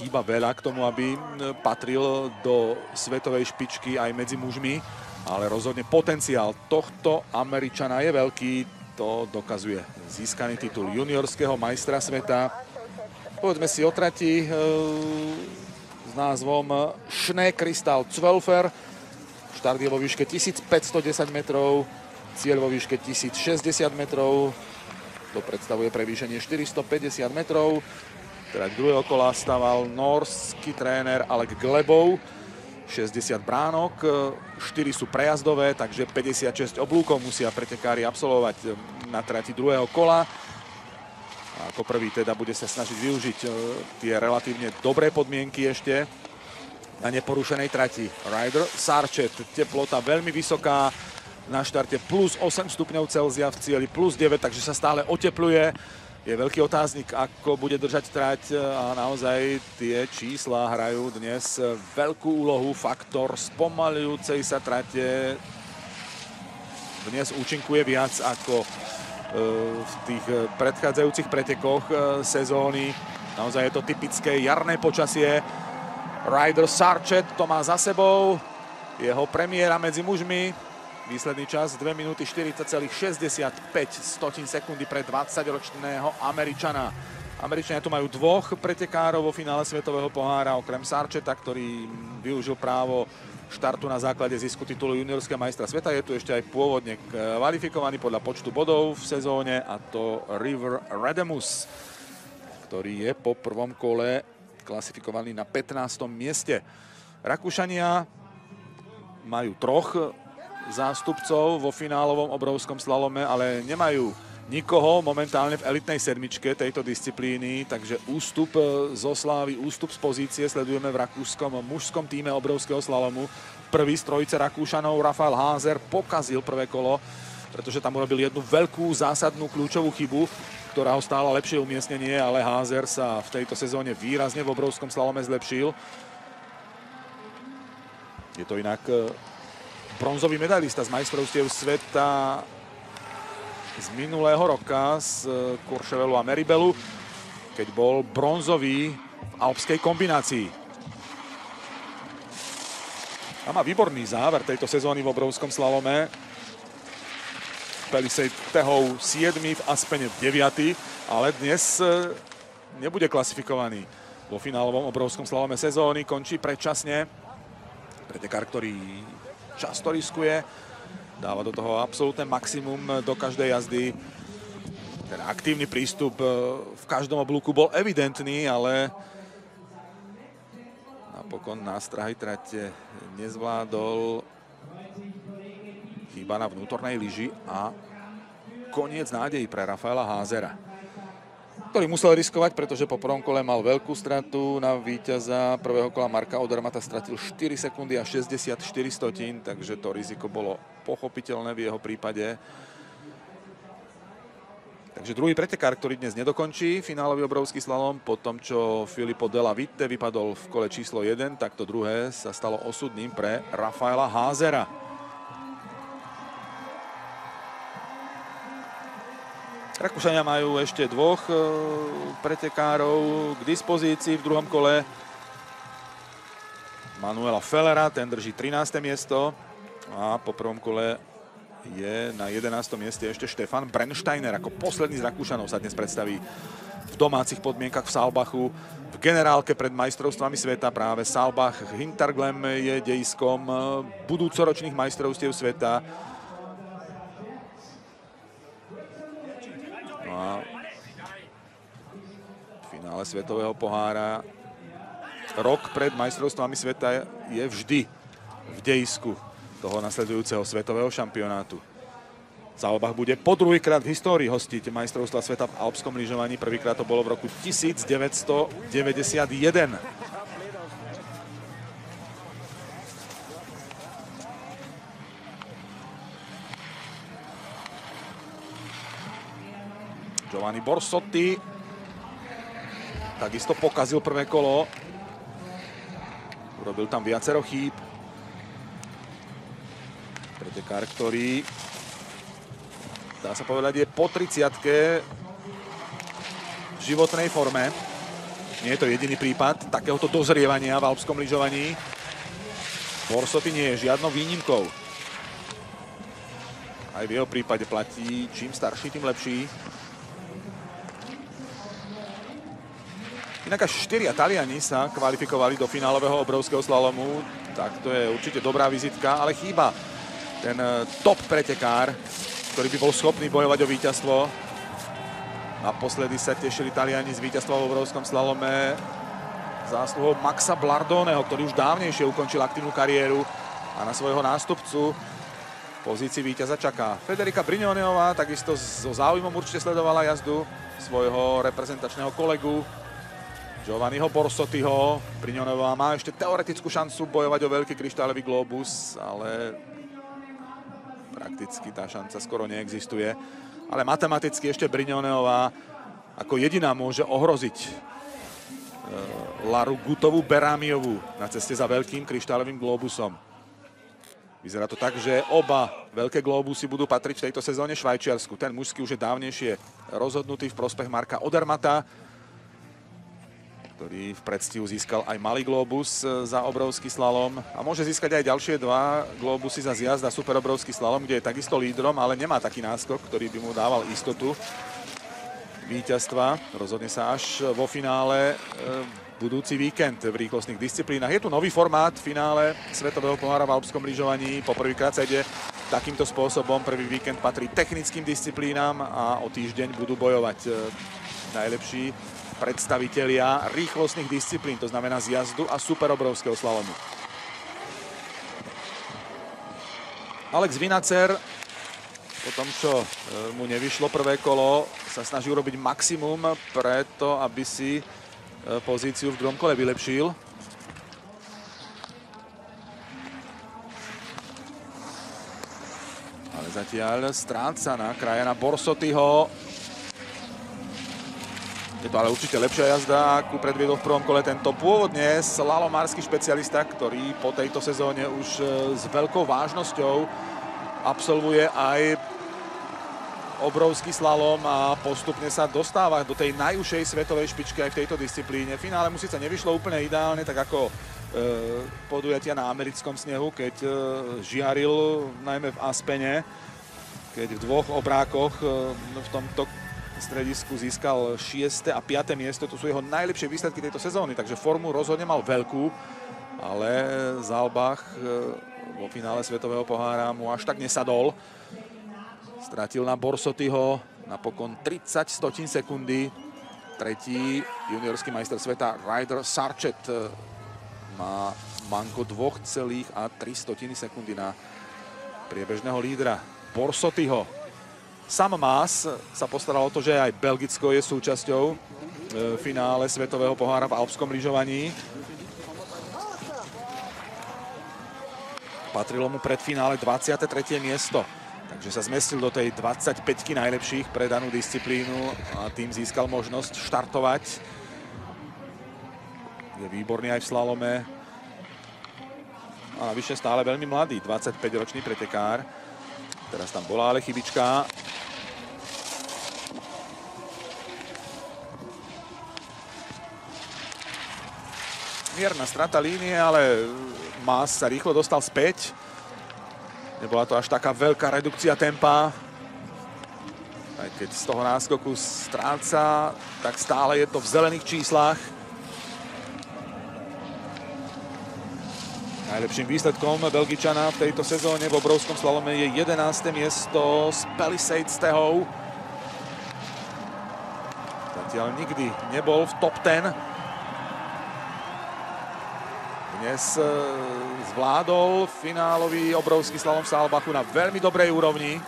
chýba veľa k tomu, aby patril do svetovej špičky aj medzi mužmi, ale rozhodne potenciál tohto Američana je veľký. To dokazuje získaný titul juniorského majstra sveta. Povedzme si o trati e, s názvom Schnee Crystal Zwölfer. Štart je vo výške 1510 metrov, cieľ vo výške 1060 metrov. To predstavuje prevýšenie 450 metrov. Teda druhého kola stával norský tréner Alek Glebov. 60 bránok, 4 sú prejazdové, takže 56 oblúkov musia pretekári absolvovať na trati druhého kola. A ako prvý teda bude sa snažiť využiť e, tie relatívne dobré podmienky ešte na neporušenej trati. Rider Sarčet, teplota veľmi vysoká, na štarte plus 8 stupňov Celzia v cieli, plus 9, takže sa stále otepluje je veľký otáznik, ako bude držať trať a naozaj tie čísla hrajú dnes veľkú úlohu. Faktor spomalujúcej sa trate dnes účinkuje viac ako e, v tých predchádzajúcich pretekoch e, sezóny. Naozaj je to typické jarné počasie. Ryder Sarchet to má za sebou. Jeho premiéra medzi mužmi Výsledný čas 2 minúty 40,65 stotín sekundy pre 20-ročného Američana. Američania tu majú dvoch pretekárov vo finále Svetového pohára, okrem Sarčeta, ktorý využil právo štartu na základe zisku titulu juniorského majstra sveta. Je tu ešte aj pôvodne kvalifikovaný podľa počtu bodov v sezóne a to River Redemus, ktorý je po prvom kole klasifikovaný na 15. mieste. Rakúšania majú troch zástupcov vo finálovom obrovskom slalome, ale nemajú nikoho momentálne v elitnej sedmičke tejto disciplíny, takže ústup e, zo slávy, ústup z pozície sledujeme v rakúskom mužskom týme obrovského slalomu. Prvý z trojice Rakúšanov, Rafael Házer, pokazil prvé kolo, pretože tam urobil jednu veľkú zásadnú kľúčovú chybu, ktorá ho stála lepšie umiestnenie, ale Házer sa v tejto sezóne výrazne v obrovskom slalome zlepšil. Je to inak e, bronzový medalista z majstrovstiev sveta z minulého roka z Courchevelu a Meribelu, keď bol bronzový v alpskej kombinácii. A má výborný záver tejto sezóny v obrovskom slalome. Pelisej Tehov 7, v Aspene 9, ale dnes e, nebude klasifikovaný. Vo finálovom obrovskom slalome sezóny končí predčasne. Pretekár, ktorý často riskuje. Dáva do toho absolútne maximum do každej jazdy. Ten aktívny prístup e, v každom oblúku bol evidentný, ale napokon na strahy trate nezvládol chyba na vnútornej lyži a koniec nádejí pre Rafaela Házera ktorý musel riskovať, pretože po prvom kole mal veľkú stratu na víťaza prvého kola Marka Odermata stratil 4 sekundy a 64 stotín, takže to riziko bolo pochopiteľné v jeho prípade. Takže druhý pretekár, ktorý dnes nedokončí finálový obrovský slalom, po tom, čo Filippo Della Vitte vypadol v kole číslo 1, tak to druhé sa stalo osudným pre Rafaela Házera. Rakúšania majú ešte dvoch e, pretekárov k dispozícii v druhom kole. Manuela Fellera, ten drží 13. miesto a po prvom kole je na 11. mieste ešte Štefan Brennsteiner. Ako posledný z Rakúšanov sa dnes predstaví v domácich podmienkach v Salbachu. V generálke pred majstrovstvami sveta práve Salbach Hinterglem je dejiskom e, budúcoročných majstrovstiev sveta. V finále Svetového pohára rok pred majstrovstvami sveta je vždy v dejisku toho nasledujúceho svetového šampionátu. Zalbach bude po druhýkrát v histórii hostiť majstrovstva sveta v alpskom lyžovaní. Prvýkrát to bolo v roku 1991. Giovanni Borsotti takisto pokazil prvé kolo. Urobil tam viacero chýb. Pretekár, ktorý dá sa povedať, je po 30 v životnej forme. Nie je to jediný prípad takéhoto dozrievania v alpskom lyžovaní. Borsoty nie je žiadnou výnimkou. Aj v jeho prípade platí, čím starší, tým lepší. Inak až štyria Taliani sa kvalifikovali do finálového obrovského slalomu, tak to je určite dobrá vizitka, ale chýba ten eh, top pretekár, ktorý by bol schopný bojovať o víťazstvo. Naposledy sa tešili Taliani z víťazstva v obrovskom slalome zásluhou Maxa Blardoneho, ktorý už dávnejšie ukončil aktívnu kariéru a na svojho nástupcu v pozícii víťaza čaká. Federika Brignoneová takisto so záujmom určite sledovala jazdu svojho reprezentačného kolegu Giovanniho Borsotyho. Brignoneová má ešte teoretickú šancu bojovať o veľký kryštálový globus, ale prakticky tá šanca skoro neexistuje ale matematicky ešte Brignoneová ako jediná môže ohroziť e, Laru Gutovú Berámiovú na ceste za veľkým kryštálovým globusom. Vyzerá to tak, že oba veľké globusy budú patriť v tejto sezóne Švajčiarsku. Ten mužský už je dávnejšie rozhodnutý v prospech Marka Odermata, ktorý v predstihu získal aj malý globus e, za obrovský slalom a môže získať aj ďalšie dva globusy za zjazd a super obrovský slalom, kde je takisto lídrom, ale nemá taký náskok, ktorý by mu dával istotu víťazstva. Rozhodne sa až vo finále e, budúci víkend v rýchlostných disciplínach. Je tu nový formát v finále Svetového pohára v alpskom lyžovaní. Poprvýkrát sa ide takýmto spôsobom. Prvý víkend patrí technickým disciplínám a o týždeň budú bojovať e, najlepší predstavitelia rýchlostných disciplín, to znamená z jazdu a superobrovského slalomu. Alex Vinacer, po tom, čo e, mu nevyšlo prvé kolo, sa snaží urobiť maximum preto, aby si e, pozíciu v druhom kole vylepšil. Ale zatiaľ stráca na krajena Borsotyho. Je to ale určite lepšia jazda, akú predviedol v prvom kole tento pôvodne slalomársky špecialista, ktorý po tejto sezóne už e, s veľkou vážnosťou absolvuje aj obrovský slalom a postupne sa dostáva do tej najúžšej svetovej špičky aj v tejto disciplíne. V finále mu síce nevyšlo úplne ideálne, tak ako e, podujatia na americkom snehu, keď e, žiaril najmä v Aspene, keď v dvoch obrákoch e, v tomto stredisku získal 6. a 5. miesto. To sú jeho najlepšie výsledky tejto sezóny, takže formu rozhodne mal veľkú, ale Zalbach e, vo finále Svetového pohára mu až tak nesadol. Stratil na Borsotyho napokon 30 stotín sekundy. Tretí juniorský majster sveta Ryder Sarchet e, má manko 2,3 sekundy na priebežného lídra Borsotyho. Sam Maas sa postaral o to, že aj Belgicko je súčasťou e, finále Svetového pohára v alpskom lyžovaní. Patrilo mu pred finále 23. miesto, takže sa zmestil do tej 25 najlepších pre danú disciplínu a tým získal možnosť štartovať. Je výborný aj v slalome. A navyše stále veľmi mladý, 25-ročný pretekár. Teraz tam bola ale chybička. mierna strata línie, ale Mas sa rýchlo dostal späť. Nebola to až taká veľká redukcia tempa. Aj keď z toho náskoku stráca, tak stále je to v zelených číslach. Najlepším výsledkom Belgičana v tejto sezóne v obrovskom slalome je 11. miesto z Palisades Tehov. Zatiaľ nikdy nebol v top 10 dnes e, zvládol finálový obrovský slalom v Sálbachu na veľmi dobrej úrovni.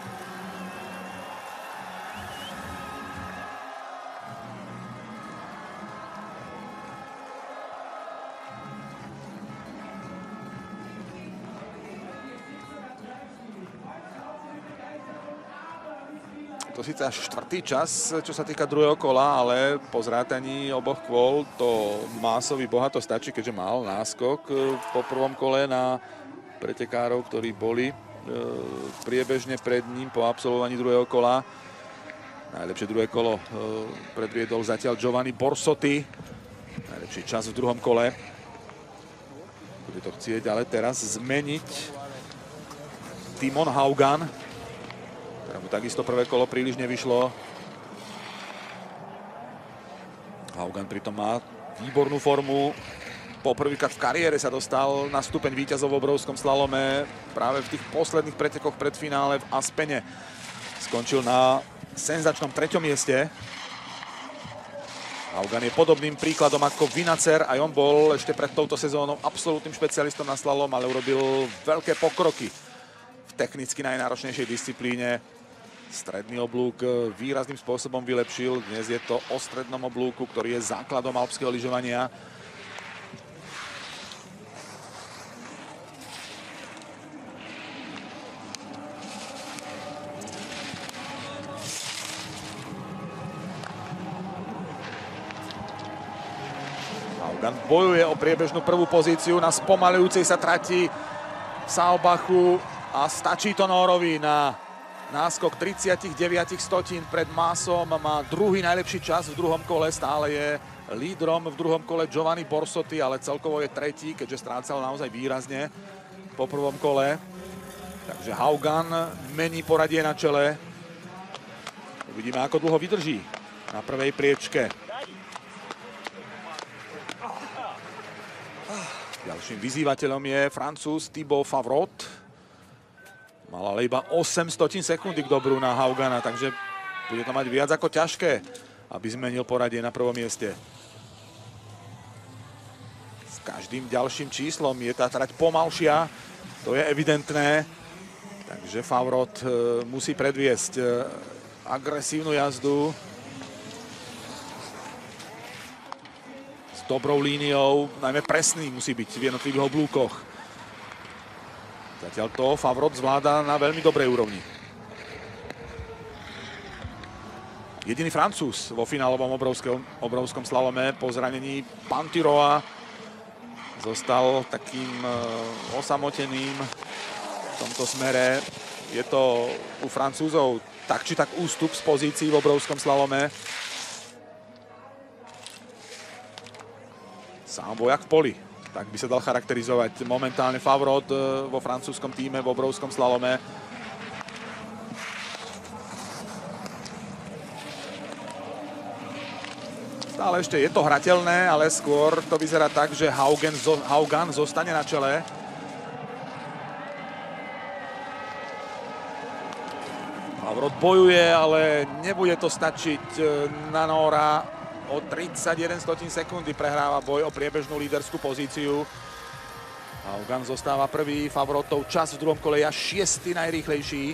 To síce až štvrtý čas, čo sa týka druhého kola, ale po zrátaní oboch kvôl to Másovi bohato stačí, keďže mal náskok e, po prvom kole na pretekárov, ktorí boli e, priebežne pred ním po absolvovaní druhého kola. Najlepšie druhé kolo e, predviedol zatiaľ Giovanni Borsotti. najlepší čas v druhom kole. Bude to chcieť ale teraz zmeniť Timon Haugan, ktorému takisto prvé kolo príliš nevyšlo. Haugan pritom má výbornú formu. Poprvýkrát v kariére sa dostal na stupeň víťazov v obrovskom slalome práve v tých posledných pretekoch pred finále v Aspene. Skončil na senzačnom treťom mieste. Haugan je podobným príkladom ako Vinacer, aj on bol ešte pred touto sezónou absolútnym špecialistom na slalom, ale urobil veľké pokroky v technicky najnáročnejšej disciplíne. Stredný oblúk výrazným spôsobom vylepšil, dnes je to o strednom oblúku, ktorý je základom alpského lyžovania. Haugan bojuje o priebežnú prvú pozíciu na spomalujúcej sa trati v Saalbachu a stačí to Nórovi na náskok 39 stotín pred Másom. Má druhý najlepší čas v druhom kole, stále je lídrom v druhom kole Giovanni Borsotti, ale celkovo je tretí, keďže strácal naozaj výrazne po prvom kole. Takže Haugan mení poradie na čele. Uvidíme, ako dlho vydrží na prvej priečke. Ďalším vyzývateľom je Francúz Thibaut Favrot. Mal ale iba 8 stotín sekundy k dobru na Haugana, takže bude to mať viac ako ťažké, aby zmenil poradie na prvom mieste. S každým ďalším číslom je tá trať pomalšia, to je evidentné. Takže Favrot e, musí predviesť e, agresívnu jazdu. dobrou líniou, najmä presný musí byť v jednotlivých oblúkoch. Zatiaľ to Favrot zvláda na veľmi dobrej úrovni. Jediný Francúz vo finálovom obrovskom, obrovskom slalome po zranení Pantyroa zostal takým uh, osamoteným v tomto smere. Je to u Francúzov tak či tak ústup z pozícií v obrovskom slalome. Sám vojak v poli. Tak by sa dal charakterizovať momentálne Favrod e, vo francúzskom týme v obrovskom slalome. Stále ešte je to hrateľné, ale skôr to vyzerá tak, že Haugen, Haugan zostane na čele. Favrod bojuje, ale nebude to stačiť e, na Nóra o 31 stotín sekundy prehráva boj o priebežnú líderskú pozíciu. Haugan zostáva prvý, favorotov čas v druhom kole až šiestý najrýchlejší.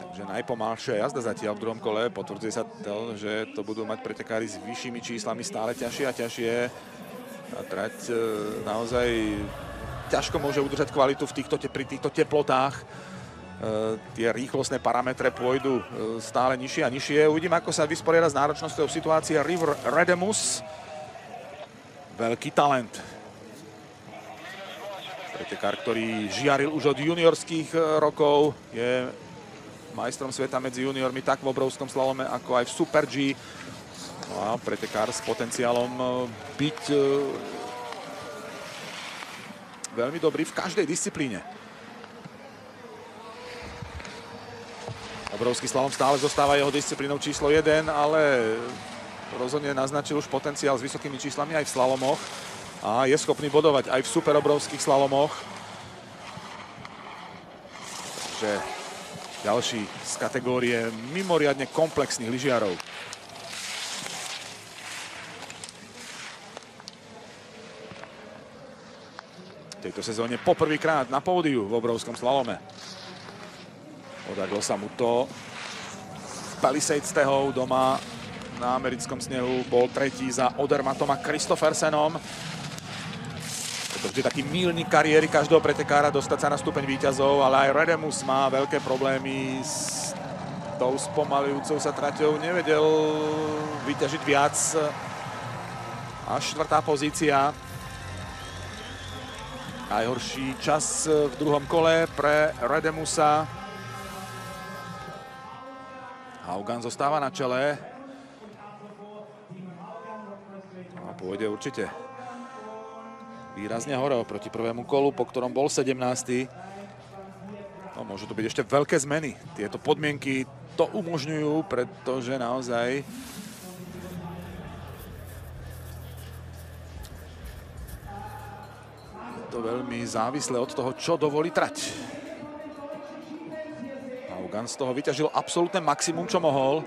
Takže najpomalšia jazda zatiaľ v druhom kole. Potvrdzuje sa to, že to budú mať pretekári s vyššími číslami stále ťažšie a ťažšie. A trať e, naozaj ťažko môže udržať kvalitu v týchto, pri týchto teplotách. E, tie rýchlostné parametre pôjdu e, stále nižšie a nižšie. Uvidím, ako sa vysporiada s náročnosťou situácie River Redemus. Veľký talent. Pretekár, ktorý žiaril už od juniorských e, rokov. Je majstrom sveta medzi juniormi tak v obrovskom slalome, ako aj v Super G. No a pretekár s potenciálom byť veľmi dobrý v každej disciplíne. Obrovský slalom stále zostáva jeho disciplínou číslo 1, ale rozhodne naznačil už potenciál s vysokými číslami aj v slalomoch a je schopný bodovať aj v superobrovských slalomoch. Takže ďalší z kategórie mimoriadne komplexných lyžiarov. V tejto sezóne poprvýkrát na pódiu v obrovskom slalome. Podarilo sa mu to Palisades Tehov doma na americkom snehu. Bol tretí za Odermatom a Kristoffersenom. Je to vždy taký mílnik kariéry každého pretekára dostať sa na stupeň výťazov, ale aj Redemus má veľké problémy s tou spomalujúcou sa traťou. Nevedel vyťažiť viac. A štvrtá pozícia. Najhorší čas v druhom kole pre Redemusa. Haugan zostáva na čele. A pôjde určite výrazne hore oproti prvému kolu, po ktorom bol 17. No, môžu to byť ešte veľké zmeny. Tieto podmienky to umožňujú, pretože naozaj to veľmi závislé od toho, čo dovolí trať. Haugan z toho vyťažil absolútne maximum, čo mohol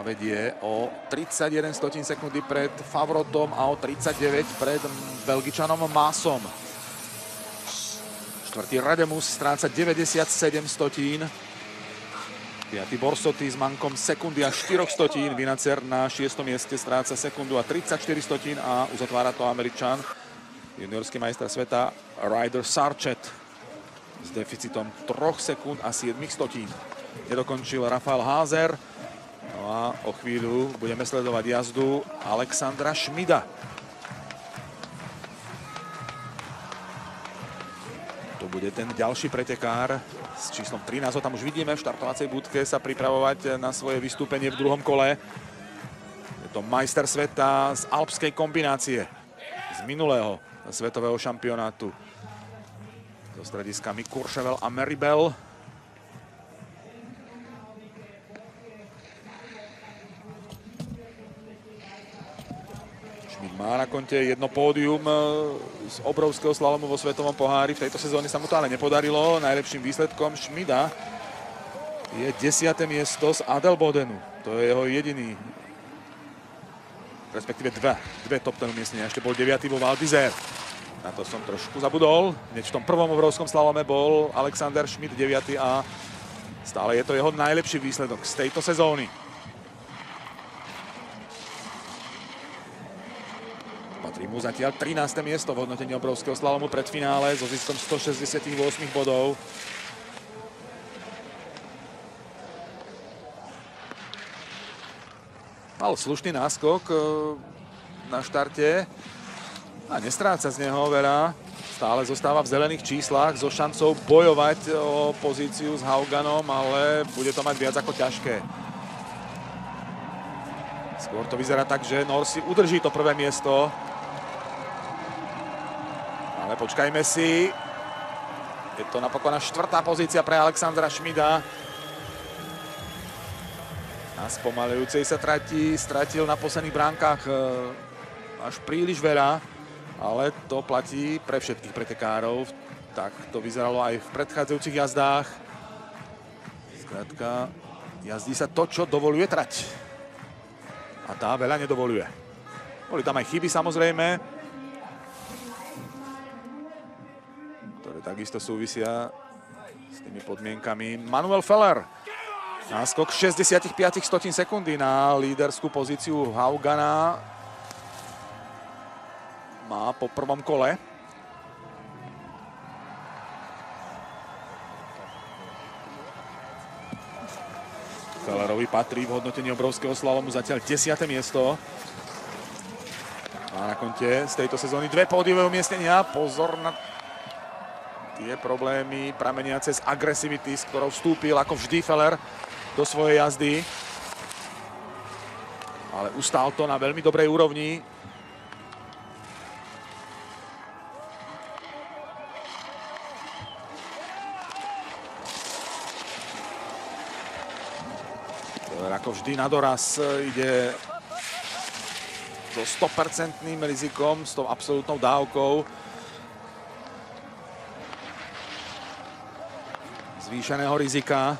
vedie o 31 stotín sekundy pred Favrotom a o 39 pred Belgičanom Másom. Štvrtý Rademus stráca 97 stotín. Piatý Borsoty s mankom sekundy a 4 stotín. Vinacer na 6. mieste stráca sekundu a 34 stotín a uzatvára to Američan. Juniorský majster sveta Ryder Sarchet s deficitom 3 sekúnd a 7 stotín. Nedokončil Rafael Házer. No a o chvíľu budeme sledovať jazdu Alexandra Šmida. To bude ten ďalší pretekár s číslom 13. Ho tam už vidíme v štartovacej budke sa pripravovať na svoje vystúpenie v druhom kole. Je to majster sveta z alpskej kombinácie z minulého svetového šampionátu. So strediskami Courchevel a Meribel. Má na konte jedno pódium e, z obrovského slalomu vo Svetovom pohári. V tejto sezóne sa mu to ale nepodarilo. Najlepším výsledkom Šmida je desiate miesto z Adelbodenu. To je jeho jediný, respektíve dve, dve top ten umiestnenia. Ešte bol deviatý vo Val Na to som trošku zabudol. Hneď v tom prvom obrovskom slalome bol Alexander Schmidt 9. a stále je to jeho najlepší výsledok z tejto sezóny. Patrí mu zatiaľ 13. miesto v hodnotení obrovského slalomu pred finále so ziskom 168 bodov. Mal slušný náskok e, na štarte a nestráca z neho veľa. Stále zostáva v zelených číslach so šancou bojovať o pozíciu s Hauganom, ale bude to mať viac ako ťažké. Skôr to vyzerá tak, že Norsi udrží to prvé miesto ale počkajme si. Je to napokon štvrtá pozícia pre Alexandra Šmida. Na spomalujúcej sa trati stratil na posledných bránkach e, až príliš veľa, ale to platí pre všetkých pretekárov. Tak to vyzeralo aj v predchádzajúcich jazdách. Skrátka, jazdí sa to, čo dovoluje trať. A tá veľa nedovoluje. Boli tam aj chyby samozrejme, takisto súvisia s tými podmienkami. Manuel Feller. Náskok 65 stotín sekundy na líderskú pozíciu Haugana. Má po prvom kole. Fellerovi patrí v hodnotení obrovského slalomu zatiaľ 10. miesto. A na konte z tejto sezóny dve pódiové umiestnenia. Pozor na tie problémy prameniace z agresivity, s ktorou vstúpil ako vždy Feller do svojej jazdy. Ale ustál to na veľmi dobrej úrovni. Ako vždy na doraz ide so 100% rizikom, s tou absolútnou dávkou. zvýšeného rizika.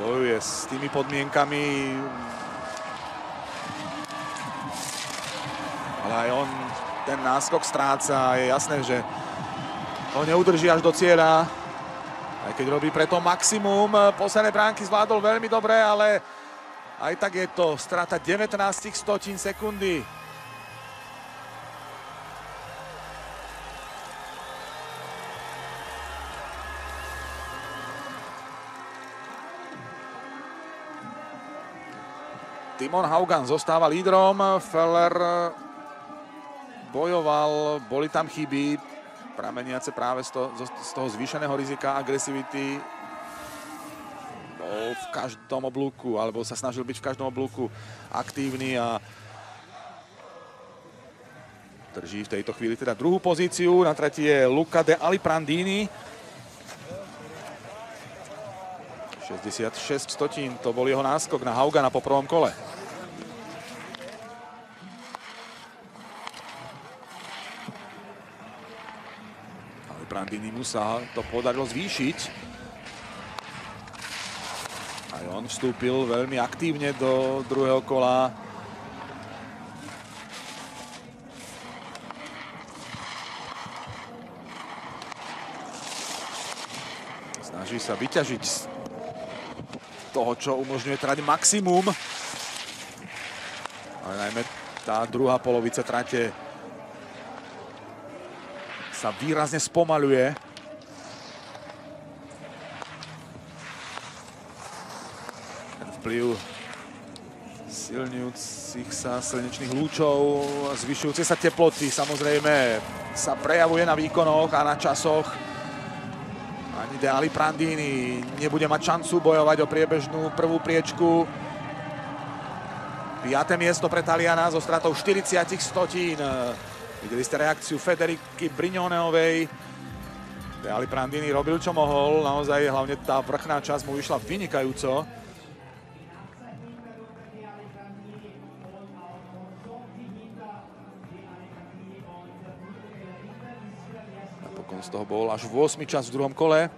Bojuje s tými podmienkami. Ale aj on ten náskok stráca. Je jasné, že ho neudrží až do cieľa. Aj keď robí preto maximum. Posledné bránky zvládol veľmi dobre, ale aj tak je to strata 19 stotín sekundy. Timon Haugan zostáva lídrom. Feller bojoval, boli tam chyby. Prameniace práve z toho, z toho zvýšeného rizika agresivity bol v každom oblúku, alebo sa snažil byť v každom oblúku aktívny a drží v tejto chvíli teda druhú pozíciu. Na tretí je Luca de Aliprandini. 66 stotín, to bol jeho náskok na Haugana po prvom kole. Aliprandini mu sa to podarilo zvýšiť. Aj on vstúpil veľmi aktívne do druhého kola. Snaží sa vyťažiť z toho, čo umožňuje trať maximum. Ale najmä tá druhá polovica trate sa výrazne spomaluje. vplyv silňujúcich sa slnečných lúčov, zvyšujúce sa teploty samozrejme sa prejavuje na výkonoch a na časoch. Ani De Ali Prandini nebude mať šancu bojovať o priebežnú prvú priečku. 5. miesto pre Taliana so stratou 40 stotín. Videli ste reakciu Federiky Brignoneovej. Ali Prandini robil, čo mohol. Naozaj hlavne tá vrchná časť mu vyšla vynikajúco. z toho bol až 8. čas v druhom kole.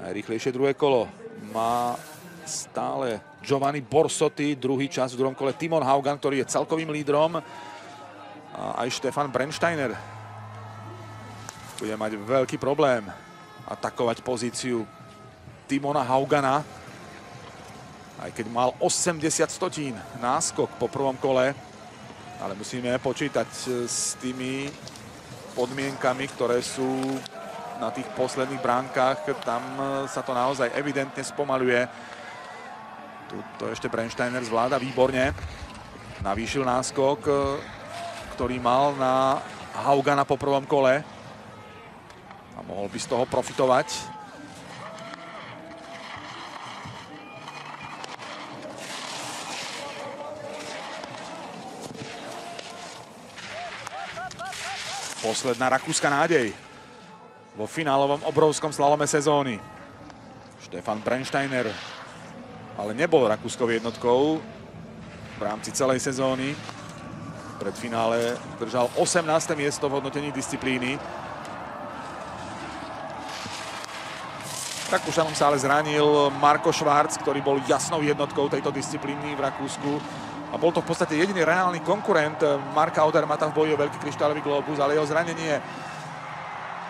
Najrýchlejšie druhé kolo má stále Giovanni Borsotti, druhý čas v druhom kole Timon Haugan, ktorý je celkovým lídrom. Aj Stefan Brensteiner bude mať veľký problém atakovať pozíciu Timona Haugana. Aj keď mal 80 stotín náskok po prvom kole, ale musíme počítať s tými podmienkami, ktoré sú na tých posledných bránkach. Tam e, sa to naozaj evidentne spomaluje. Tuto ešte Brensteiner zvláda výborne. Navýšil náskok, e, ktorý mal na Haugana po prvom kole. A mohol by z toho profitovať. Posledná rakúska nádej vo finálovom obrovskom slalome sezóny. Štefan Brensteiner ale nebol rakúskou jednotkou v rámci celej sezóny. Pred finále držal 18. miesto v hodnotení disciplíny. Rakúšanom sa ale zranil Marko Švárc, ktorý bol jasnou jednotkou tejto disciplíny v Rakúsku. A bol to v podstate jediný reálny konkurent Marka Odermata v boji o veľký kryštálový globus, ale jeho zranenie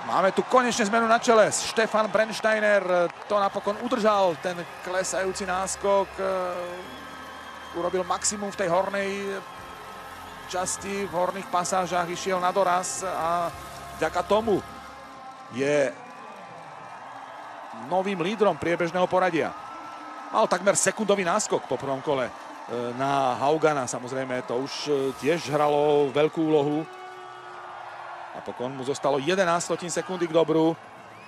Máme tu konečne zmenu na čele. Štefan Brensteiner to napokon udržal, ten klesajúci náskok. Eh, urobil maximum v tej hornej časti, v horných pasážach, išiel na doraz a vďaka tomu je novým lídrom priebežného poradia. Mal takmer sekundový náskok po prvom kole na Haugana. Samozrejme, to už e, tiež hralo veľkú úlohu. Napokon mu zostalo 11 sekundy k dobru.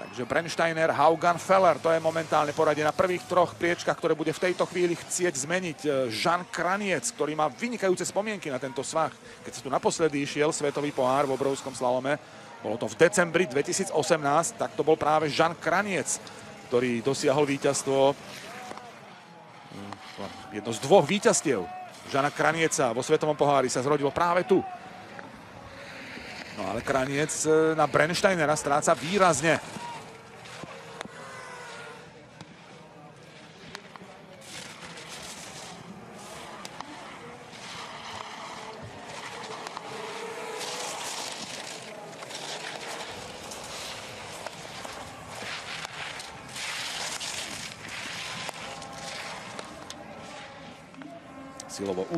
Takže Brensteiner, Haugan, Feller, to je momentálne poradie na prvých troch priečkách, ktoré bude v tejto chvíli chcieť zmeniť. E, Jean Kraniec, ktorý má vynikajúce spomienky na tento svah. Keď sa tu naposledy išiel svetový pohár v obrovskom slalome, bolo to v decembri 2018, tak to bol práve Jean Kraniec, ktorý dosiahol víťazstvo Jedno z dvoch víťazstiev Žana Kranieca vo Svetovom pohári sa zrodilo práve tu. No ale Kraniec e, na Brensteinera stráca výrazne.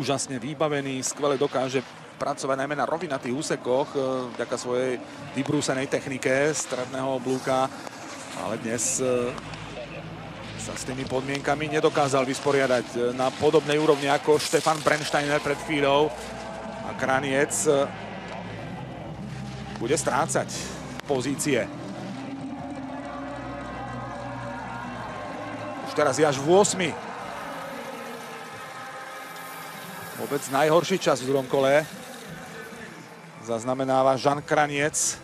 Úžasne vybavený, skvele dokáže pracovať najmä na rovinatých úsekoch e, vďaka svojej vybrúsenej technike stredného oblúka, ale dnes e, sa s tými podmienkami nedokázal vysporiadať na podobnej úrovni ako Štefan Brensteiner pred chvíľou a Kraniec bude strácať pozície. Už teraz je až v 8. Vôbec najhorší čas v druhom kole. Zaznamenáva Žan Kraniec.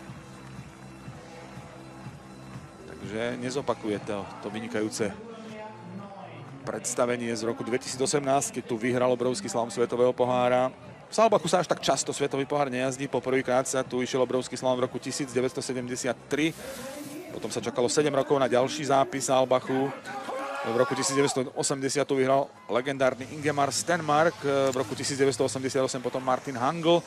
Takže nezopakuje to, to vynikajúce predstavenie z roku 2018, keď tu vyhral obrovský slalom Svetového pohára. V Salbachu sa až tak často Svetový pohár nejazdí. Poprvýkrát sa tu išiel obrovský slalom v roku 1973. Potom sa čakalo 7 rokov na ďalší zápis Salbachu. V roku 1980 tu vyhral legendárny Ingemar Stenmark, v roku 1988 potom Martin Hangl.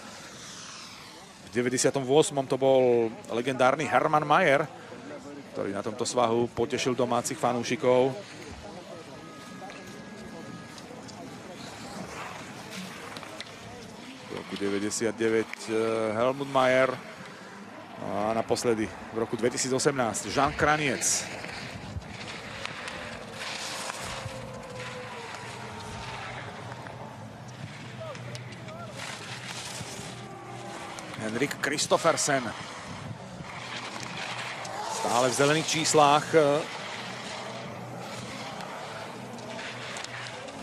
V 98. to bol legendárny Hermann Mayer, ktorý na tomto svahu potešil domácich fanúšikov. V roku 99 eh, Helmut Mayer a naposledy v roku 2018 Jean Kraniec. Henrik Kristoffersen Stále v zelených číslách.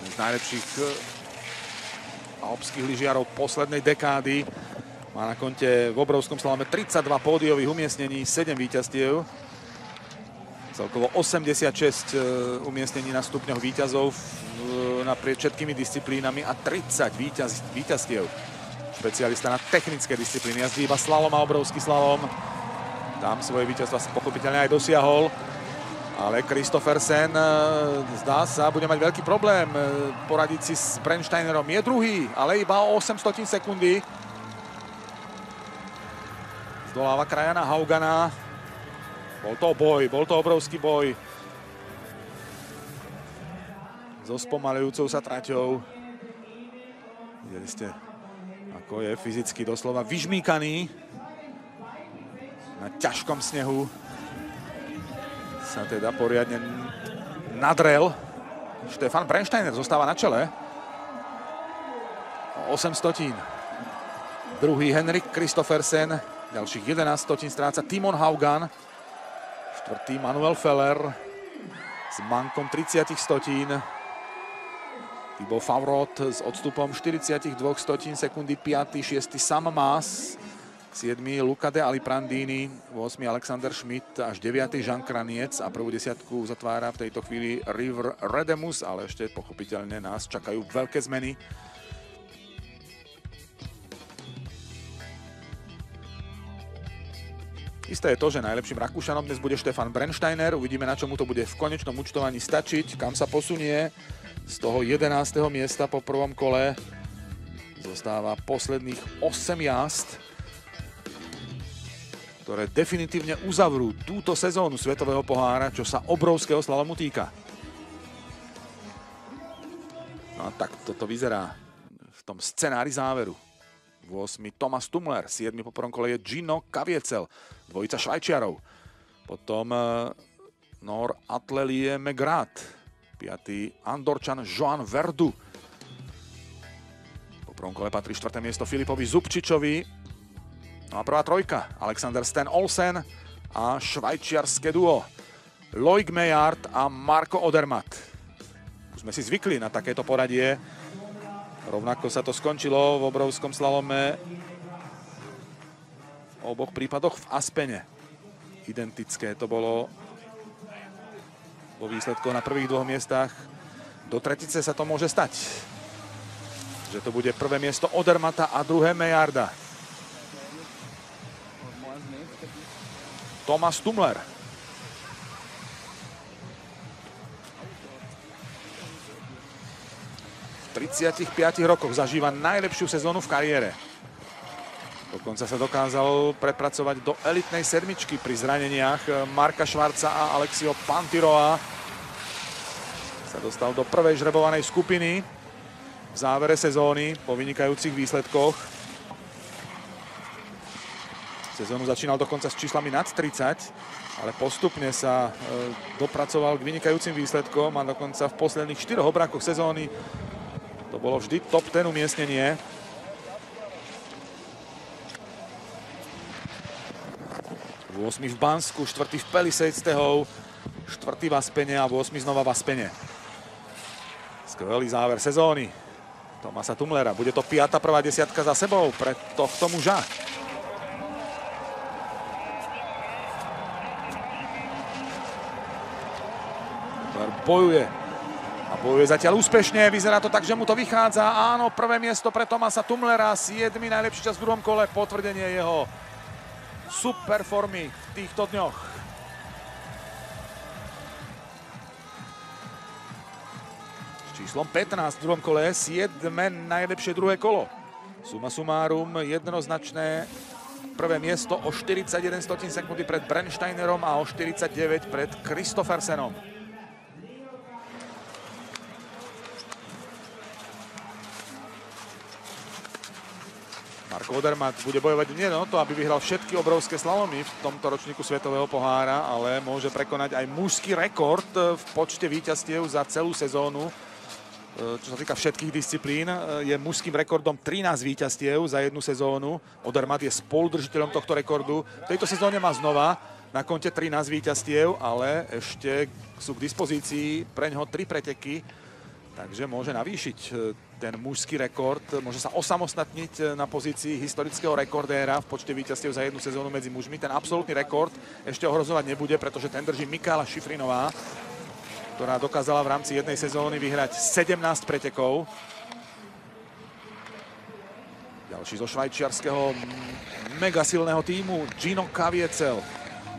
Z najlepších e, alpských lyžiarov poslednej dekády. Má na konte v obrovskom slalome 32 pódiových umiestnení, 7 víťazstiev. Celkovo 86 e, umiestnení na stupňoch víťazov naprieč všetkými disciplínami a 30 víťaz, víťazstiev. Špecialista na technické disciplíny. Jazdí iba slalom a obrovský slalom. Tam svoje víťazstva pochopiteľne aj dosiahol. Ale Kristoffersen, e, zdá sa, bude mať veľký problém e, poradiť si s Brensteinerom. Je druhý, ale iba o 800 sekundy. Zdoláva krajana Haugana. Bol to boj, bol to obrovský boj. So spomalujúcou sa traťou. Videli ste, ako je fyzicky doslova vyžmíkaný na ťažkom snehu sa teda poriadne nadrel. Štefan Brensteiner zostáva na čele. 8 stotín. Druhý Henrik Kristoffersen. Ďalších 11 stotín stráca Timon Haugan. Štvrtý Manuel Feller s mankom 30 stotín. Thibaut Favrot s odstupom 42 stotín sekundy. 5. 6. Sam Maas 7. Luca de Aliprandini, 8. Alexander Schmidt až 9. Jean Kraniec a prvú desiatku zatvára v tejto chvíli River Redemus, ale ešte pochopiteľne nás čakajú veľké zmeny. Isté je to, že najlepším Rakúšanom dnes bude Štefan Brensteiner. Uvidíme, na čomu to bude v konečnom účtovaní stačiť, kam sa posunie z toho 11. miesta po prvom kole. Zostáva posledných 8 jazd ktoré definitívne uzavrú túto sezónu Svetového pohára, čo sa obrovského slalomu týka. No a tak toto vyzerá v tom scenári záveru. 8. Thomas Tumler, 7. po prvom kole je Gino Kaviecel, dvojica Švajčiarov. Potom uh, Nor Atlelie Megrat, 5. Andorčan Joan Verdu. Po prvom kole patrí 4. miesto Filipovi Zubčičovi, No a prvá trojka, Alexander Sten Olsen a švajčiarske duo Loic Mejard a Marko Odermatt. Už sme si zvykli na takéto poradie. Rovnako sa to skončilo v obrovskom slalome v oboch prípadoch v Aspene. Identické to bolo vo výsledku na prvých dvoch miestach. Do tretice sa to môže stať. Že to bude prvé miesto Odermata a druhé Mejarda. Thomas Tumler. V 35 rokoch zažíva najlepšiu sezónu v kariére. Dokonca sa dokázal prepracovať do elitnej sedmičky pri zraneniach Marka Švarca a Alexio Pantiroa. Sa dostal do prvej žrebovanej skupiny v závere sezóny po vynikajúcich výsledkoch. Sezónu začínal dokonca s číslami nad 30, ale postupne sa e, dopracoval k vynikajúcim výsledkom a dokonca v posledných 4 obrákoch sezóny to bolo vždy top 10 umiestnenie. 8 v Bansku, 4 v Pelisejstehov, 4 v Aspene a 8 znova v Aspene. Skvelý záver sezóny Tomasa Tumlera. Bude to piata prvá desiatka za sebou pre tohto muža. bojuje. A bojuje zatiaľ úspešne, vyzerá to tak, že mu to vychádza. Áno, prvé miesto pre Tomasa Tumlera, 7. najlepší čas v druhom kole, potvrdenie jeho super formy v týchto dňoch. S číslom 15 v druhom kole, 7. najlepšie druhé kolo. Suma sumárum, jednoznačné prvé miesto o 41 sekundy pred Brensteinerom a o 49 pred Kristoffersenom. Odermatt bude bojovať nie no to, aby vyhral všetky obrovské slalomy v tomto ročníku Svetového pohára, ale môže prekonať aj mužský rekord v počte víťazstiev za celú sezónu. E, čo sa týka všetkých disciplín, e, je mužským rekordom 13 víťazstiev za jednu sezónu. Odermatt je spoludržiteľom tohto rekordu. V tejto sezóne má znova na konte 13 víťazstiev, ale ešte sú k dispozícii pre ňoho 3 preteky, takže môže navýšiť e, ten mužský rekord. Môže sa osamostatniť eh, na pozícii historického rekordéra v počte víťazstiev za jednu sezónu medzi mužmi. Ten absolútny rekord ešte ohrozovať nebude, pretože ten drží Mikála Šifrinová, ktorá dokázala v rámci jednej sezóny vyhrať 17 pretekov. Ďalší zo švajčiarského mega silného týmu Gino Kaviecel.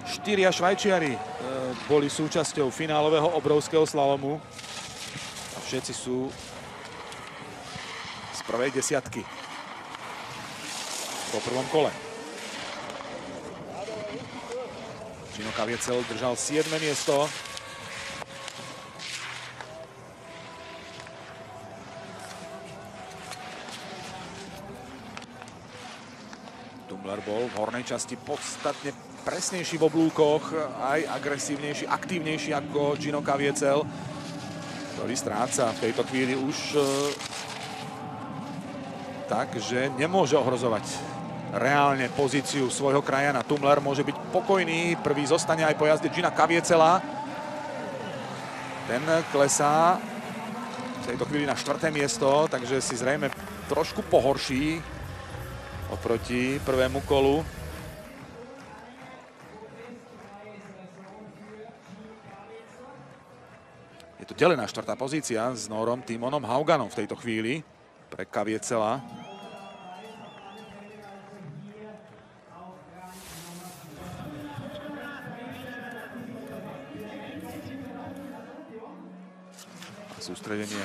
Štyria švajčiari eh, boli súčasťou finálového obrovského slalomu. Všetci sú z prvej desiatky po prvom kole. Gino Kaviecel držal 7. miesto. Tumblr bol v hornej časti podstatne presnejší v oblúkoch, aj agresívnejší, aktívnejší ako Gino Kaviecel, ktorý stráca v tejto chvíli už tak, že nemôže ohrozovať reálne pozíciu svojho krajana. Tumler môže byť pokojný, prvý zostane aj po jazde Gina Kaviecela. Ten klesá v tejto chvíli na štvrté miesto, takže si zrejme trošku pohorší oproti prvému kolu. Je to delená štvrtá pozícia s Norom Timonom Hauganom v tejto chvíli pre Kaviecela. sústredenie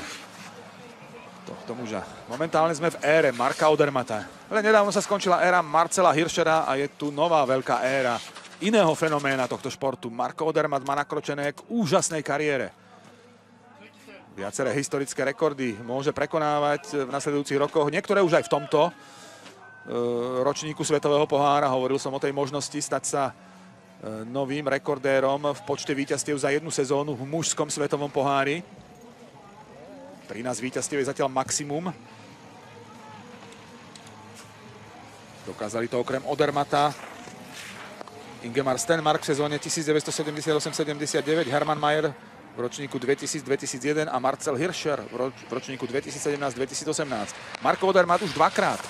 tohto muža. Momentálne sme v ére Marka Odermata. Ale nedávno sa skončila éra Marcela Hirschera a je tu nová veľká éra iného fenoména tohto športu. Marko Odermat má nakročené k úžasnej kariére. Viaceré historické rekordy môže prekonávať v nasledujúcich rokoch. Niektoré už aj v tomto e, ročníku Svetového pohára. Hovoril som o tej možnosti stať sa e, novým rekordérom v počte víťazstiev za jednu sezónu v mužskom Svetovom pohári. 13 víťazstiev je zatiaľ maximum. Dokázali to okrem Odermata. Ingemar Stenmark v sezóne 1978-79, Hermann Mayer v ročníku 2000-2001 a Marcel Hirscher v ročníku 2017-2018. Marko Odermat už dvakrát.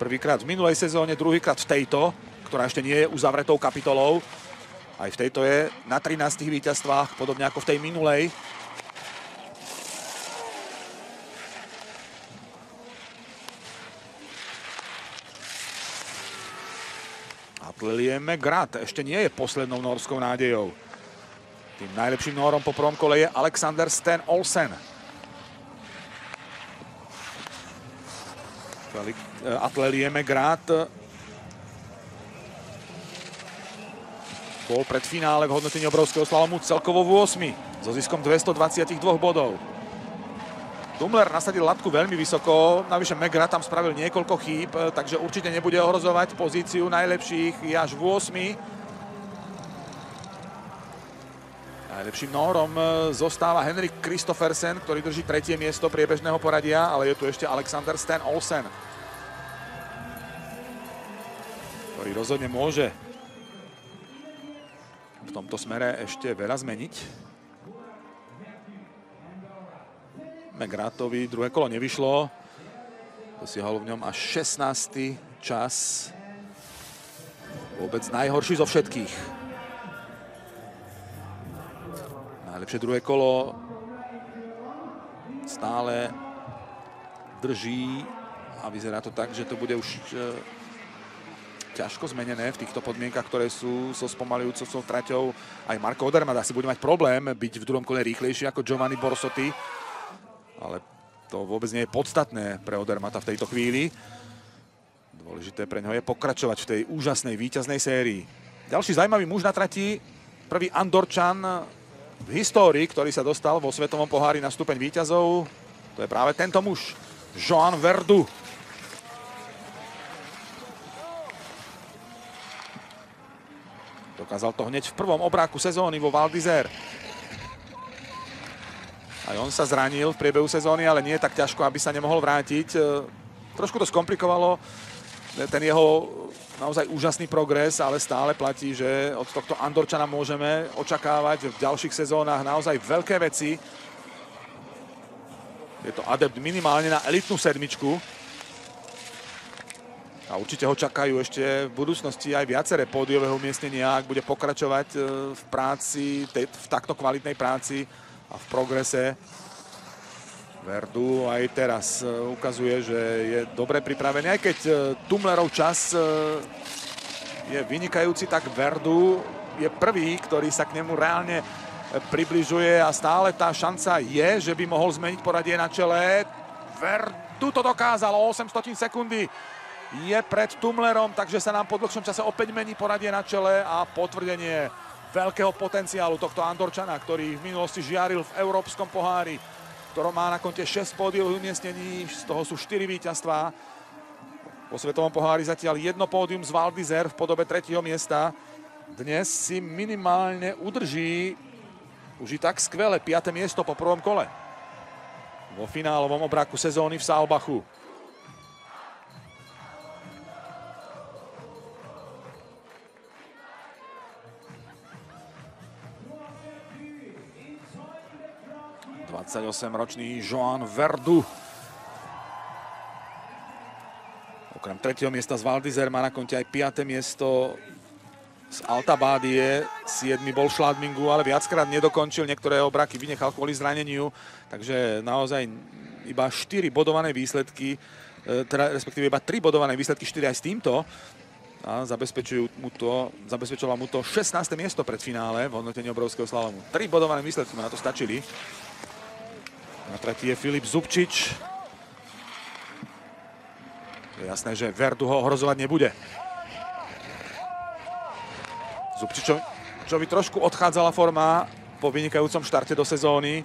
Prvýkrát v minulej sezóne, druhýkrát v tejto, ktorá ešte nie je uzavretou kapitolou. Aj v tejto je na 13 víťazstvách, podobne ako v tej minulej. Atlelie Grat ešte nie je poslednou norskou nádejou. Tým najlepším Norom po prvom kole je Alexander Sten Olsen. Eh, Atlelie Grat bol pred finále v hodnotení obrovského slalomu celkovo v 8 so ziskom 222 bodov. Tumler nasadil latku veľmi vysoko, navyše Megra tam spravil niekoľko chýb, e, takže určite nebude ohrozovať pozíciu najlepších, je až v 8. Najlepším Nórom e, zostáva Henrik Kristoffersen, ktorý drží tretie miesto priebežného poradia, ale je tu ešte Alexander Stan Olsen, ktorý rozhodne môže tomto smere ešte veľa zmeniť. McGrathovi druhé kolo nevyšlo. Dosiahol v ňom až 16. čas. Vôbec najhorší zo všetkých. Najlepšie druhé kolo stále drží a vyzerá to tak, že to bude už e, ťažko zmenené v týchto podmienkach, ktoré sú so spomalujúcou traťou. Aj Marko Odermatt asi bude mať problém byť v druhom kole rýchlejší ako Giovanni Borsotti ale to vôbec nie je podstatné pre Odermata v tejto chvíli. Dôležité pre neho je pokračovať v tej úžasnej víťaznej sérii. Ďalší zaujímavý muž na trati, prvý Andorčan histórii, ktorý sa dostal vo Svetovom pohári na stupeň víťazov. To je práve tento muž, Joan Verdu. Dokázal to hneď v prvom obráku sezóny vo Val. Aj on sa zranil v priebehu sezóny, ale nie je tak ťažko, aby sa nemohol vrátiť. E, trošku to skomplikovalo ten jeho naozaj úžasný progres, ale stále platí, že od tohto Andorčana môžeme očakávať v ďalších sezónach naozaj veľké veci. Je to adept minimálne na elitnú sedmičku. A určite ho čakajú ešte v budúcnosti aj viaceré pódiového umiestnenia, ak bude pokračovať e, v práci, v takto kvalitnej práci a v progrese. Verdu aj teraz e, ukazuje, že je dobre pripravený. Aj keď e, Tumlerov čas e, je vynikajúci, tak Verdu je prvý, ktorý sa k nemu reálne približuje a stále tá šanca je, že by mohol zmeniť poradie na čele. Verdu to dokázalo, 800 sekundy je pred Tumlerom, takže sa nám po dlhšom čase opäť mení poradie na čele a potvrdenie veľkého potenciálu tohto Andorčana, ktorý v minulosti žiaril v Európskom pohári, ktorom má na konte 6 pódiových umiestnení, z toho sú 4 víťazstvá. Po Svetovom pohári zatiaľ jedno pódium z Val v podobe tretieho miesta. Dnes si minimálne udrží už i tak skvelé 5. miesto po prvom kole. Vo finálovom obraku sezóny v Saalbachu. 28-ročný Joan Verdu. Okrem tretieho miesta z Valdizer má na konte aj 5. miesto z Altabádie. 7. bol Šladmingu, ale viackrát nedokončil. Niektoré obraky vynechal kvôli zraneniu. Takže naozaj iba 4 bodované výsledky, e, teda respektíve iba 3 bodované výsledky, 4 aj s týmto. A mu to, zabezpečovala mu to 16. miesto pred finále v hodnotení obrovského slalomu. 3 bodované výsledky mu na to stačili. Na tretí je Filip Zubčič. Je jasné, že Verdu ho ohrozovať nebude. Zubčičovi trošku odchádzala forma po vynikajúcom štarte do sezóny,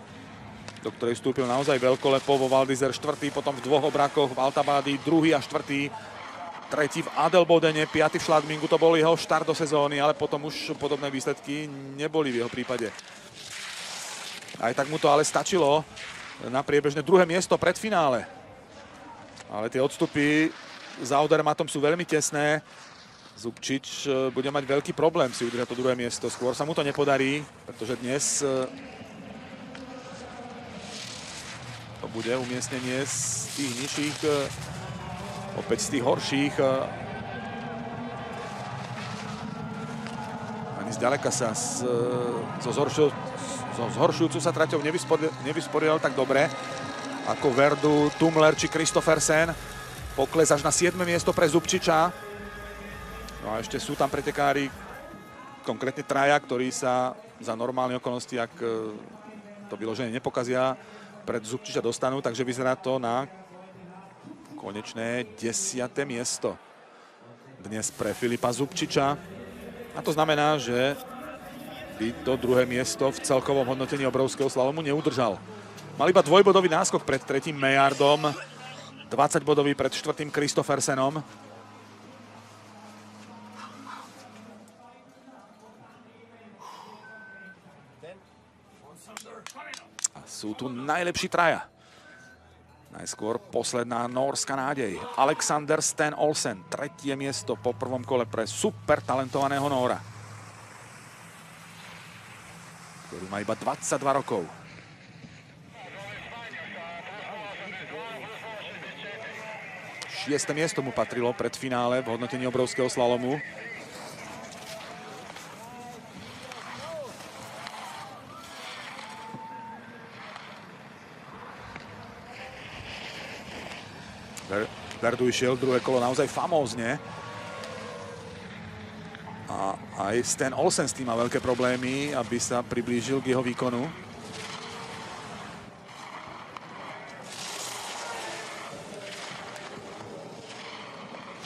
do ktorej vstúpil naozaj veľkolepo vo Valdizer štvrtý, potom v dvoch obrakoch v Altabádi, druhý a štvrtý, tretí v Adelbodene, piatý v Šladmingu, to bol jeho štart do sezóny, ale potom už podobné výsledky neboli v jeho prípade. Aj tak mu to ale stačilo na priebežné druhé miesto pred finále. Ale tie odstupy za Odermatom sú veľmi tesné. Zubčič e, bude mať veľký problém si udržať to druhé miesto. Skôr sa mu to nepodarí, pretože dnes e, to bude umiestnenie z tých nižších, e, opäť z tých horších. Ani zďaleka sa zo zhoršil so zhoršujúcu sa traťou nevysporiadal tak dobre ako Verdu, Tumler či Kristoffersen. Pokles až na 7. miesto pre Zubčiča. No a ešte sú tam pretekári, konkrétne traja, ktorí sa za normálne okolnosti, ak e, to vyloženie nepokazia, pred Zubčiča dostanú, takže vyzerá to na konečné 10. miesto dnes pre Filipa Zubčiča. A to znamená, že by to druhé miesto v celkovom hodnotení obrovského slalomu neudržal. Mal iba dvojbodový náskok pred tretím Mejardom, 20 bodový pred štvrtým Kristoffersenom. A sú tu najlepší traja. Najskôr posledná norská nádej. Alexander Sten Olsen, tretie miesto po prvom kole pre super talentovaného Nóra. Ktorý má iba 22 rokov. Šieste miesto mu patrilo pred finále v hodnotení obrovského slalomu. Verdu išiel druhé kolo naozaj famózne. Aj Stan Olsen s tým má veľké problémy, aby sa priblížil k jeho výkonu.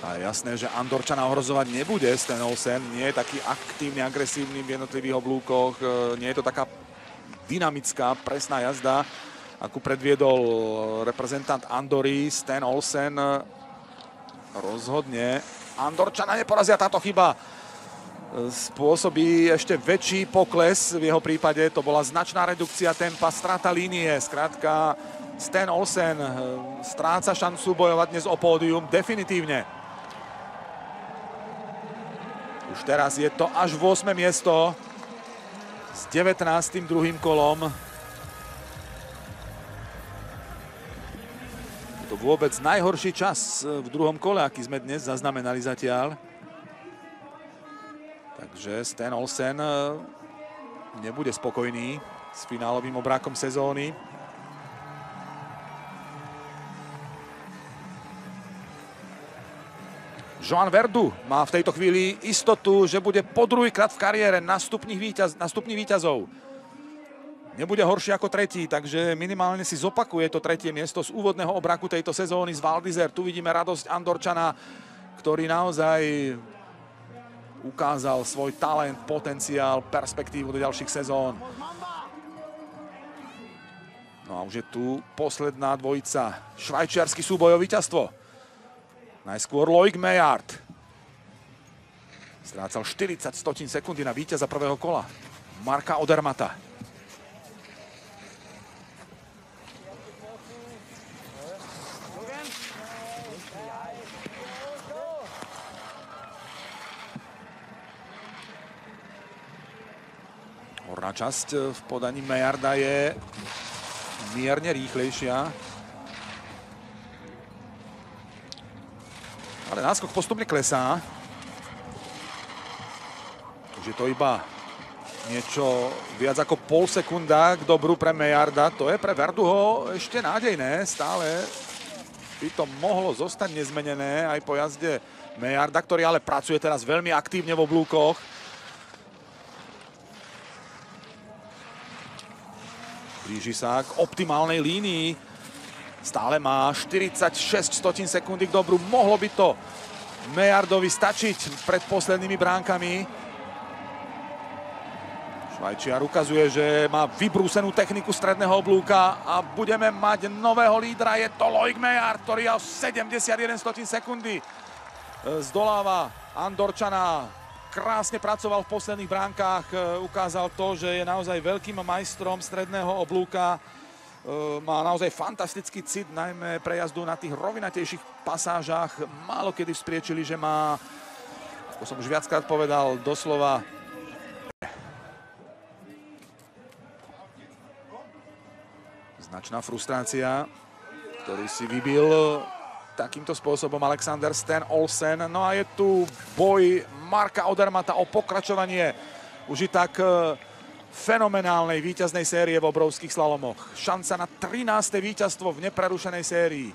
A jasné, že Andorčana ohrozovať nebude Stan Olsen. Nie je taký aktívny, agresívny v jednotlivých oblúkoch. E, nie je to taká dynamická, presná jazda, akú predviedol reprezentant Andory, Stan Olsen. Rozhodne Andorčana neporazia táto chyba spôsobí ešte väčší pokles. V jeho prípade to bola značná redukcia tempa, strata línie. Skrátka, Stan Olsen e, stráca šancu bojovať dnes o pódium definitívne. Už teraz je to až 8. miesto s 19. druhým kolom. Je to vôbec najhorší čas v druhom kole, aký sme dnes zaznamenali zatiaľ. Takže Stan Olsen eh, nebude spokojný s finálovým obrákom sezóny. Joan Verdu má v tejto chvíli istotu, že bude po druhýkrát v kariére na stupni, víťazov. Nebude horší ako tretí, takže minimálne si zopakuje to tretie miesto z úvodného obraku tejto sezóny z Valdizer. Tu vidíme radosť Andorčana, ktorý naozaj ukázal svoj talent, potenciál, perspektívu do ďalších sezón. No a už je tu posledná dvojica. Švajčiarsky súboj o víťazstvo. Najskôr Loic Mejard. Strácal 40 stotín sekundy na víťaza prvého kola. Marka Odermata. Horná časť v podaní Mejarda je mierne rýchlejšia. Ale náskok postupne klesá. Je to iba niečo viac ako pol sekunda k dobru pre Mejarda. To je pre Verduho ešte nádejné. Stále by to mohlo zostať nezmenené aj po jazde Mejarda, ktorý ale pracuje teraz veľmi aktívne v oblúkoch. Blíži sa k optimálnej línii. Stále má 46 stotín sekundy k dobru. Mohlo by to Mejardovi stačiť pred poslednými bránkami. Švajčiar ukazuje, že má vybrúsenú techniku stredného oblúka a budeme mať nového lídra. Je to Loic Mejard, ktorý o 71 stotín sekundy zdoláva Andorčana. Krásne pracoval v posledných bránkach, ukázal to, že je naozaj veľkým majstrom stredného oblúka. E, má naozaj fantastický cit, najmä pre jazdu na tých rovinatejších pasážach. Málo kedy vzpriečili, že má, ako som už viackrát povedal, doslova značná frustrácia, ktorý si vybil takýmto spôsobom Alexander Stan Olsen. No a je tu boj Marka Odermata o pokračovanie už i tak e, fenomenálnej víťaznej série v obrovských slalomoch. Šanca na 13. víťazstvo v neprerušenej sérii.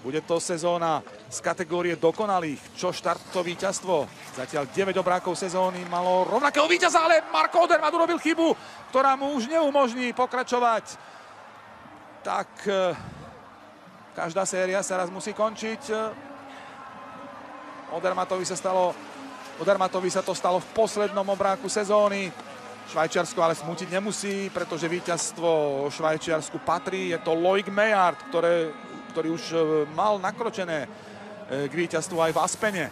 Bude to sezóna z kategórie dokonalých. Čo štart to víťazstvo? Zatiaľ 9 obrákov sezóny malo rovnakého víťaza, ale Marko Odermatt urobil chybu, ktorá mu už neumožní pokračovať. Tak eh, každá séria sa raz musí končiť. Odermatovi sa stalo Odermatovi sa to stalo v poslednom obráku sezóny. Švajčiarsko ale smútiť nemusí, pretože víťazstvo Švajčiarsku patrí. Je to Loic Mejard, ktoré, ktorý už e, mal nakročené e, k víťazstvu aj v Aspene.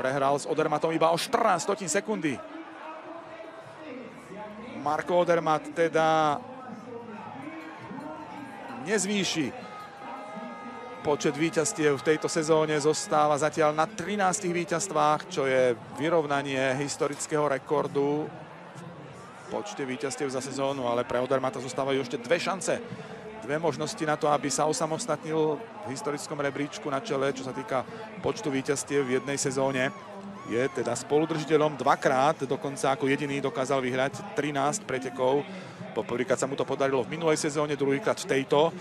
Prehral s Odermatom iba o 14 stotín sekundy. Marko Odermat teda nezvýši počet víťazstiev v tejto sezóne zostáva zatiaľ na 13 víťazstvách, čo je vyrovnanie historického rekordu počte víťazstiev za sezónu, ale pre Odermata zostávajú ešte dve šance. Dve možnosti na to, aby sa osamostatnil v historickom rebríčku na čele, čo sa týka počtu víťazstiev v jednej sezóne. Je teda spoludržiteľom dvakrát, dokonca ako jediný dokázal vyhrať 13 pretekov. Poprvýkrát sa mu to podarilo v minulej sezóne, druhýkrát v tejto.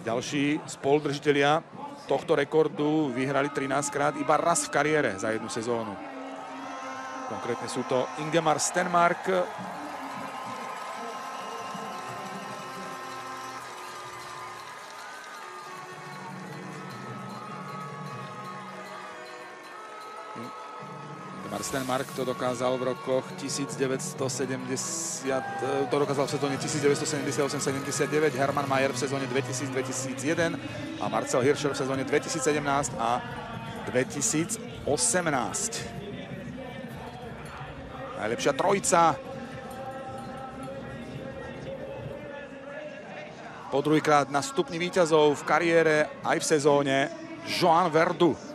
Ďalší spoludržiteľia tohto rekordu vyhrali 13 krát iba raz v kariére za jednu sezónu. Konkrétne sú to Ingemar Stenmark, Mark to dokázal v rokoch 1970, to dokázal v sezóne 1978-79, Hermann Mayer v sezóne 2000-2001 a Marcel Hirscher v sezóne 2017 a 2018. Najlepšia trojica. Po druhýkrát na stupni víťazov v kariére aj v sezóne Joan Verdu.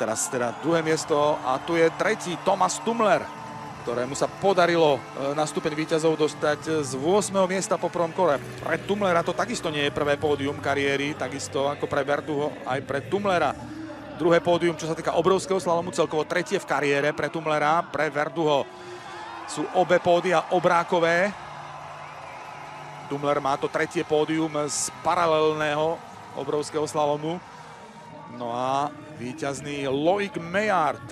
Teraz teda druhé miesto a tu je tretí Thomas Tumler, ktorému sa podarilo e, na stupeň víťazov dostať z 8. miesta po prvom kole. Pre Tumlera to takisto nie je prvé pódium kariéry, takisto ako pre Verduho aj pre Tumlera. Druhé pódium, čo sa týka obrovského slalomu, celkovo tretie v kariére pre Tumlera, pre Verduho sú obe pódia obrákové. Tumler má to tretie pódium z paralelného obrovského slalomu. No a víťazný Loic Mejard.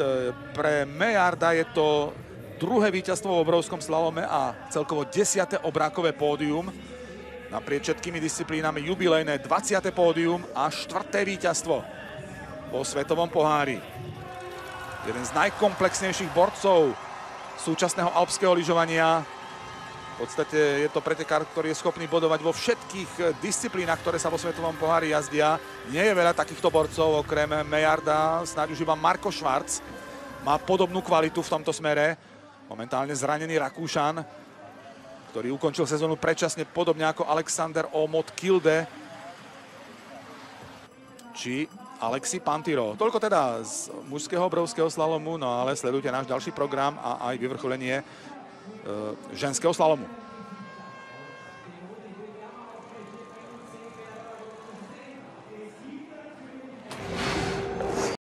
Pre Mejarda je to druhé víťazstvo v obrovskom slalome a celkovo desiate obrákové pódium. Naprieč všetkými disciplínami jubilejné 20. pódium a štvrté víťazstvo vo Svetovom pohári. Jeden z najkomplexnejších borcov súčasného alpského lyžovania v podstate je to pretekár, ktorý je schopný bodovať vo všetkých eh, disciplínach, ktoré sa vo Svetovom pohári jazdia. Nie je veľa takýchto borcov, okrem Mejarda, snáď už iba Marko Švarc. Má podobnú kvalitu v tomto smere. Momentálne zranený Rakúšan, ktorý ukončil sezónu predčasne, podobne ako Alexander Omot Kilde. Či Alexi Pantiro. Toľko teda z mužského obrovského slalomu, no ale sledujte náš ďalší program a aj vyvrcholenie ženského slalomu.